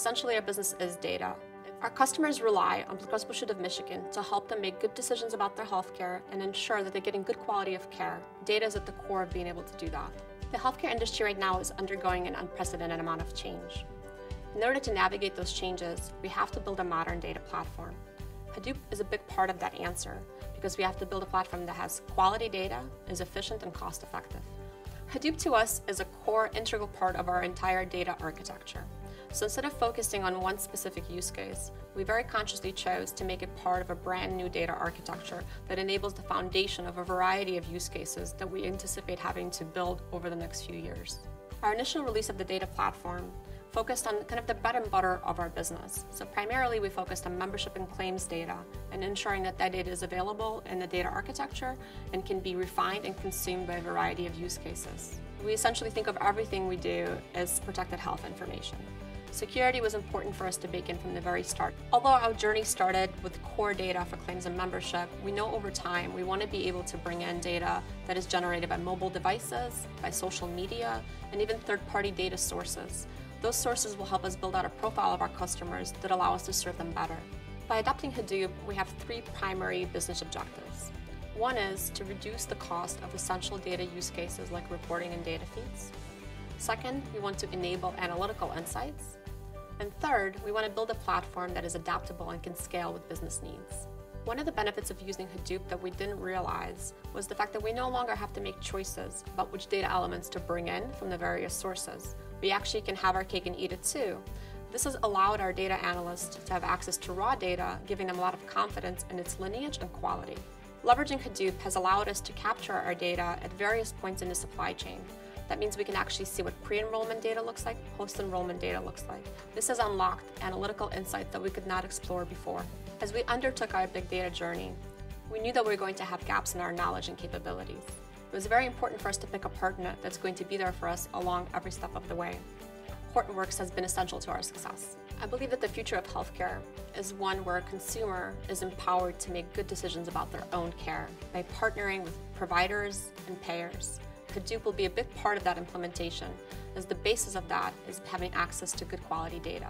Essentially, our business is data. Our customers rely on Blue Cross Blue Shield of Michigan to help them make good decisions about their healthcare and ensure that they're getting good quality of care. Data is at the core of being able to do that. The healthcare industry right now is undergoing an unprecedented amount of change. In order to navigate those changes, we have to build a modern data platform. Hadoop is a big part of that answer because we have to build a platform that has quality data, is efficient and cost effective. Hadoop to us is a core integral part of our entire data architecture. So instead of focusing on one specific use case, we very consciously chose to make it part of a brand new data architecture that enables the foundation of a variety of use cases that we anticipate having to build over the next few years. Our initial release of the data platform focused on kind of the bread and butter of our business. So primarily we focused on membership and claims data and ensuring that that data is available in the data architecture and can be refined and consumed by a variety of use cases. We essentially think of everything we do as protected health information. Security was important for us to bake in from the very start. Although our journey started with core data for claims and membership, we know over time we want to be able to bring in data that is generated by mobile devices, by social media, and even third-party data sources. Those sources will help us build out a profile of our customers that allow us to serve them better. By adopting Hadoop, we have three primary business objectives. One is to reduce the cost of essential data use cases like reporting and data feeds. Second, we want to enable analytical insights. And third, we want to build a platform that is adaptable and can scale with business needs. One of the benefits of using Hadoop that we didn't realize was the fact that we no longer have to make choices about which data elements to bring in from the various sources. We actually can have our cake and eat it too. This has allowed our data analysts to have access to raw data, giving them a lot of confidence in its lineage and quality. Leveraging Hadoop has allowed us to capture our data at various points in the supply chain, that means we can actually see what pre-enrollment data looks like, post-enrollment data looks like. This has unlocked analytical insight that we could not explore before. As we undertook our big data journey, we knew that we were going to have gaps in our knowledge and capabilities. It was very important for us to pick a partner that's going to be there for us along every step of the way. Hortonworks has been essential to our success. I believe that the future of healthcare is one where a consumer is empowered to make good decisions about their own care by partnering with providers and payers. Hadoop will be a big part of that implementation, as the basis of that is having access to good quality data.